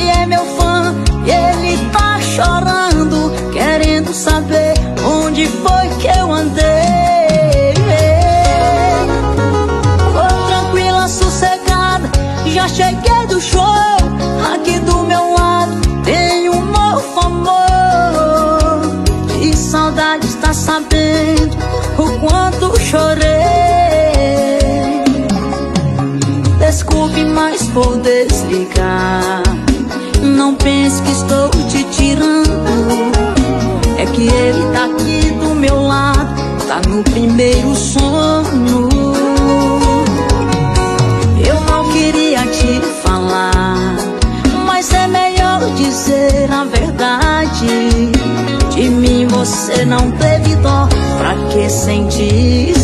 ele é meu fã e ele tá chorando, querendo saber onde foi que eu andei. Foi tranquila, sossegada, já cheguei do show, aqui do meu lado tem um novo amor. Que saudade está sabendo o quanto chorei. Desculpe, mas vou desligar não pense que estou te tirando. É que ele tá aqui do meu lado, tá no primeiro sono. Eu não queria te falar, mas é melhor dizer a verdade. De mim você não teve dó, pra que sentir?